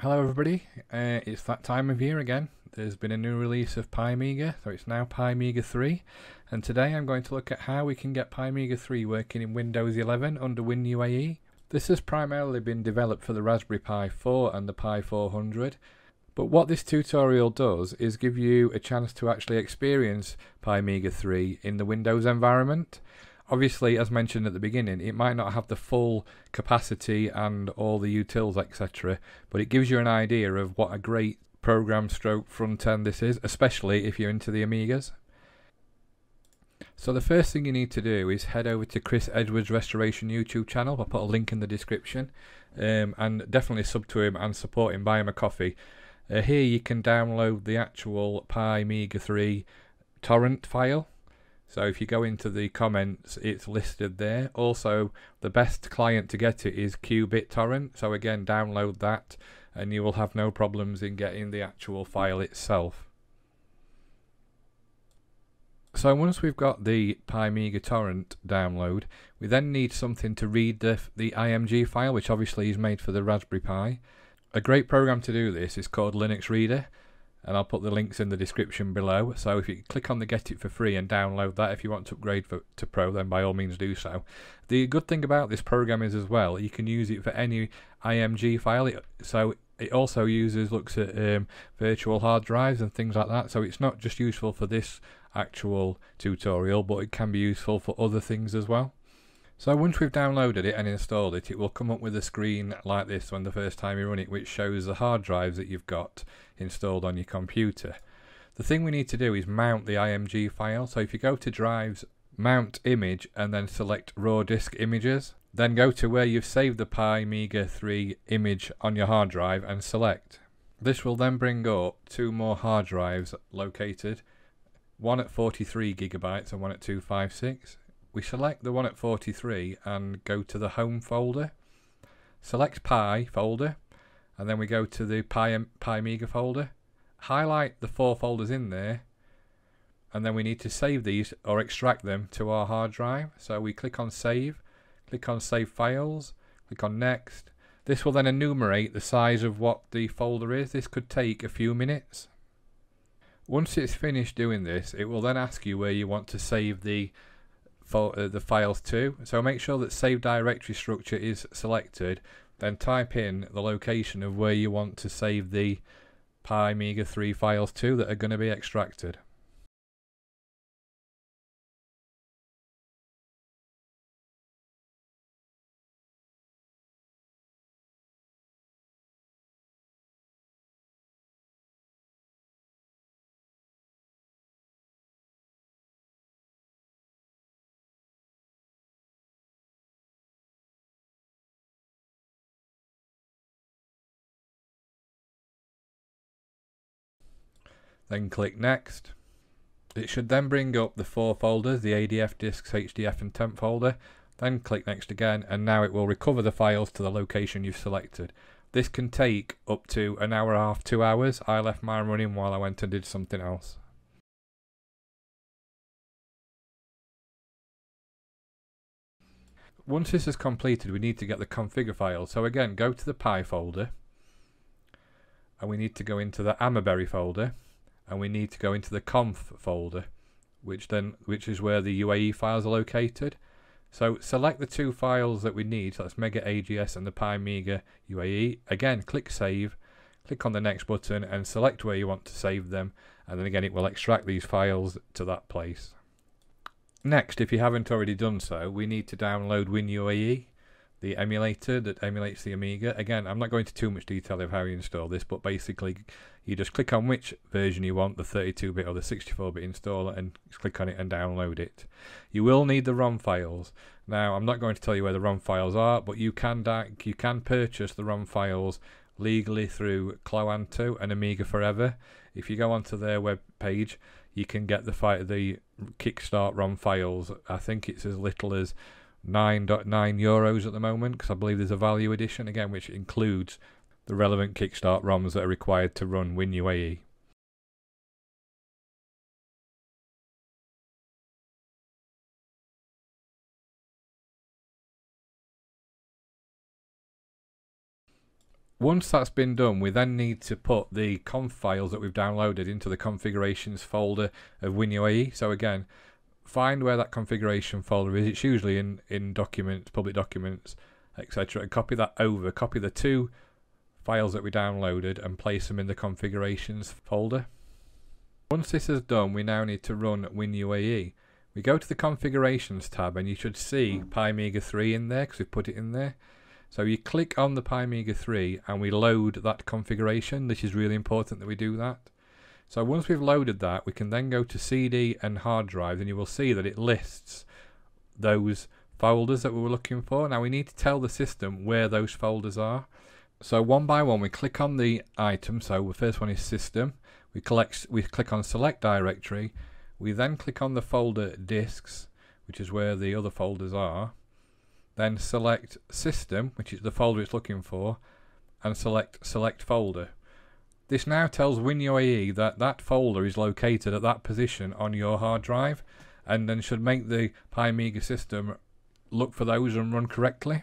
Hello everybody, uh, it's that time of year again. There's been a new release of Pimiga, so it's now Pimiga 3 and today I'm going to look at how we can get Pimiga 3 working in Windows 11 under WinUAE. This has primarily been developed for the Raspberry Pi 4 and the Pi 400 but what this tutorial does is give you a chance to actually experience Pimiga 3 in the Windows environment obviously, as mentioned at the beginning, it might not have the full capacity and all the utils, etc., but it gives you an idea of what a great program stroke front end this is, especially if you're into the Amigas. So the first thing you need to do is head over to Chris Edwards Restoration YouTube channel. I'll put a link in the description. Um, and definitely sub to him and support him, buy him a coffee. Uh, here you can download the actual Pimiga 3 torrent file so if you go into the comments, it's listed there. Also, the best client to get it is qBittorrent. So again, download that and you will have no problems in getting the actual file itself. So once we've got the Pimiga torrent download, we then need something to read the, the IMG file, which obviously is made for the Raspberry Pi. A great program to do this is called Linux Reader and I'll put the links in the description below. So if you click on the get it for free and download that, if you want to upgrade for, to Pro, then by all means do so. The good thing about this program is as well, you can use it for any IMG file. So it also uses looks at um, virtual hard drives and things like that. So it's not just useful for this actual tutorial, but it can be useful for other things as well. So once we've downloaded it and installed it, it will come up with a screen like this when the first time you run it, which shows the hard drives that you've got installed on your computer. The thing we need to do is mount the IMG file. So if you go to drives, mount image, and then select raw disk images, then go to where you've saved the Pimiga 3 image on your hard drive and select. This will then bring up two more hard drives located, one at 43 gigabytes and one at 256 we select the one at 43 and go to the home folder. Select pi folder and then we go to the pi Pimiga folder. Highlight the four folders in there and then we need to save these or extract them to our hard drive. So we click on save click on save files click on next. This will then enumerate the size of what the folder is. This could take a few minutes. Once it's finished doing this it will then ask you where you want to save the uh, the files to. So make sure that save directory structure is selected. Then type in the location of where you want to save the Pimiga 3 files to that are going to be extracted. Then click next. It should then bring up the four folders, the ADF disks, HDF and temp folder. Then click next again and now it will recover the files to the location you've selected. This can take up to an hour and a half, two hours. I left mine running while I went and did something else. Once this is completed, we need to get the configure file. So again, go to the Pi folder, and we need to go into the Amiberry folder, and we need to go into the conf folder which then which is where the UAE files are located. So select the two files that we need so that's mega AGS and the Pimiga UAE again click save click on the next button and select where you want to save them and then again it will extract these files to that place. Next if you haven't already done so we need to download WinUAE the emulator that emulates the Amiga. Again, I'm not going into too much detail of how you install this, but basically you just click on which version you want, the 32-bit or the 64-bit installer, and click on it and download it. You will need the ROM files. Now, I'm not going to tell you where the ROM files are, but you can you can purchase the ROM files legally through Cloanto and Amiga Forever. If you go onto their web page, you can get the the Kickstart ROM files. I think it's as little as 9.9 euros at the moment because I believe there's a value edition again which includes the relevant Kickstart ROMs that are required to run WinUAE. Once that's been done, we then need to put the conf files that we've downloaded into the configurations folder of WinUAE. So again, find where that configuration folder is. It's usually in, in documents, public documents, etc. And copy that over. Copy the two files that we downloaded and place them in the configurations folder. Once this is done, we now need to run WinUAE. We go to the configurations tab and you should see hmm. Pimiga 3 in there because we put it in there. So you click on the Pimiga 3 and we load that configuration. This is really important that we do that. So once we've loaded that, we can then go to CD and hard drive and you will see that it lists those folders that we were looking for. Now we need to tell the system where those folders are. So one by one we click on the item. So the first one is system. We, collect, we click on select directory. We then click on the folder disks, which is where the other folders are then select system, which is the folder it's looking for, and select select folder. This now tells WinUAE that that folder is located at that position on your hard drive and then should make the Pimiga system look for those and run correctly.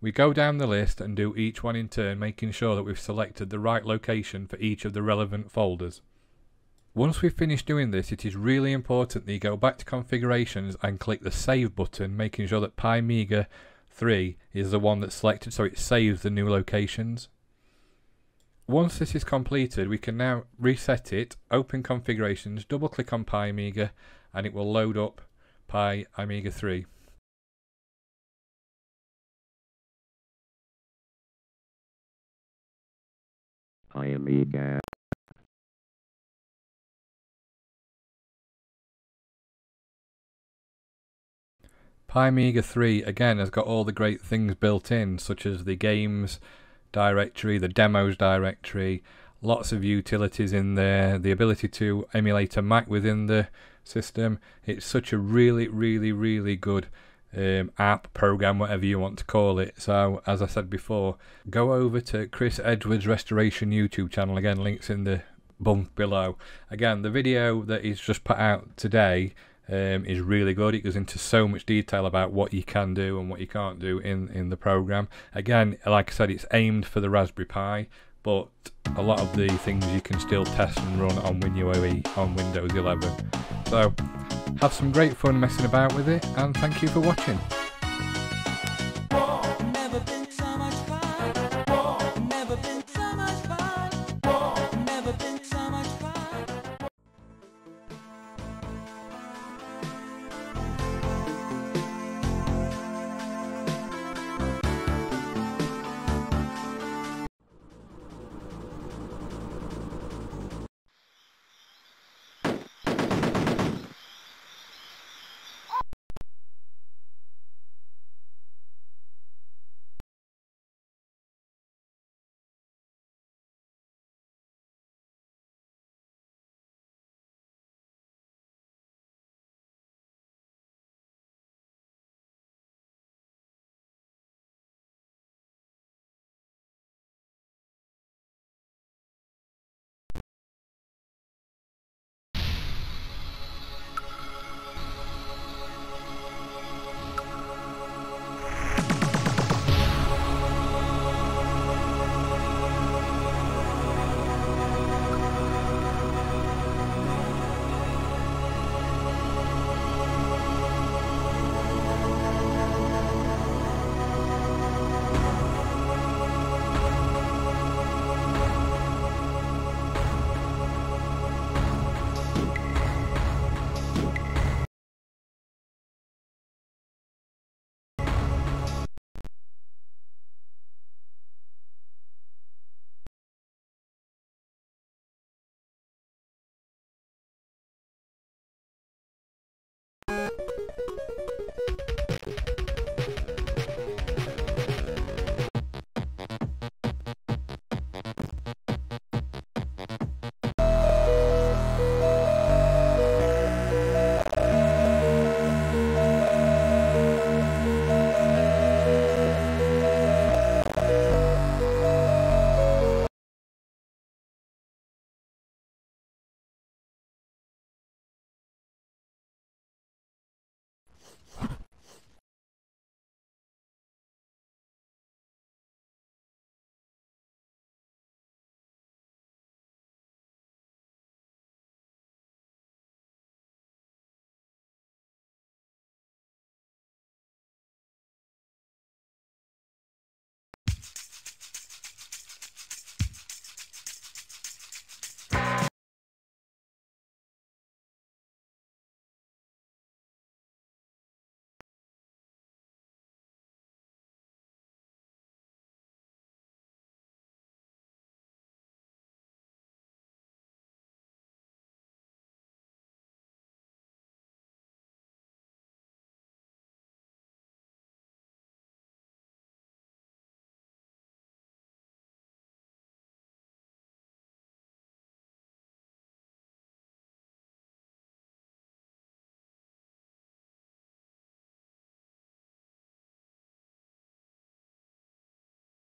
We go down the list and do each one in turn making sure that we've selected the right location for each of the relevant folders. Once we've finished doing this, it is really important that you go back to configurations and click the save button, making sure that Pimiga 3 is the one that's selected so it saves the new locations. Once this is completed, we can now reset it, open configurations, double click on Pimiga, and it will load up Pimiga 3. Pi Pimiga 3 again has got all the great things built in, such as the games directory, the demos directory, lots of utilities in there, the ability to emulate a Mac within the system. It's such a really, really, really good um, app, program, whatever you want to call it. So, as I said before, go over to Chris Edwards Restoration YouTube channel. Again, links in the bump below. Again, the video that he's just put out today um, is really good. It goes into so much detail about what you can do and what you can't do in, in the program. Again, like I said, it's aimed for the Raspberry Pi, but a lot of the things you can still test and run on WinUAE on Windows 11. So have some great fun messing about with it, and thank you for watching.